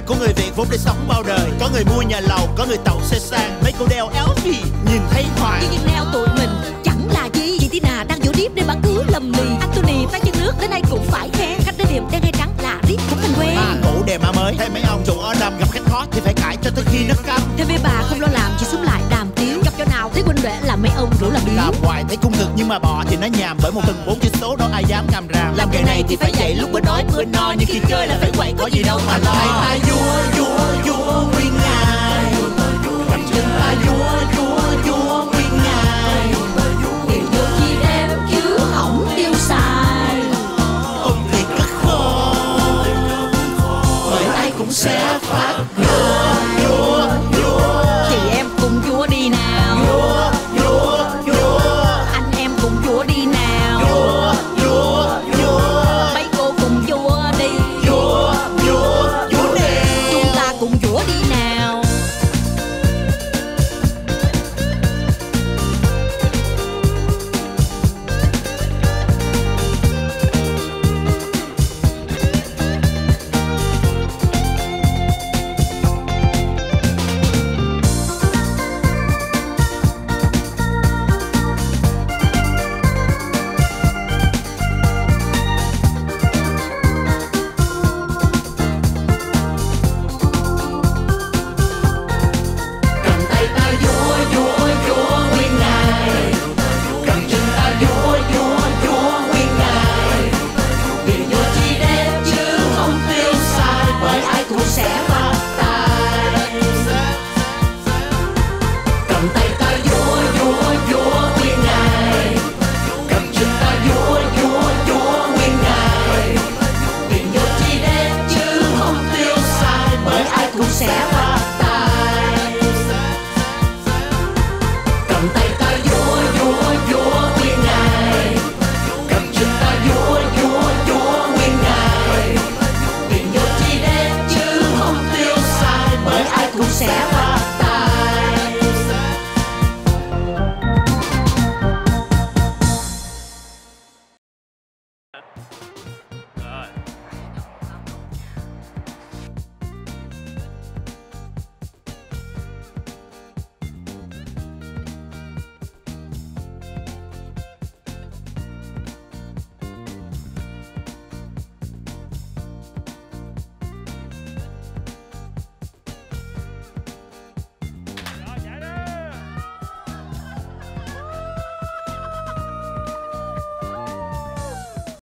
nơi của người việt vốn để sống bao đời. Có người mua nhà lầu có người tàu xe sang. Mấy cô đeo LV nhìn thấy hoài. Như Việt Neo tụi mình chẳng là gì. Chị Tina đang vô điếp nên bán cứ lầm lì. Anthony tay chân nước đến nay cũng phải khen Khách đến điểm đen hay trắng là điếp cũng thành quen à, cũ đè má mới. Thấy mấy ông chủ ở đầm gặp khách khó thì phải cãi cho tới khi nước căm Thế với bà không lo làm Thấy huynh đệ là mấy ông rủ làm làm điếu hoài thấy cung thực nhưng mà bò thì nó nhàm bởi một từng bốn chữ số đâu ai dám càm ràm. Làm nghề này thì phải dậy lúc bữa đói bữa no nhưng khi chơi là phải quậy có gì đâu mà lo. Thầy ta vua vua bởi ai cũng sẽ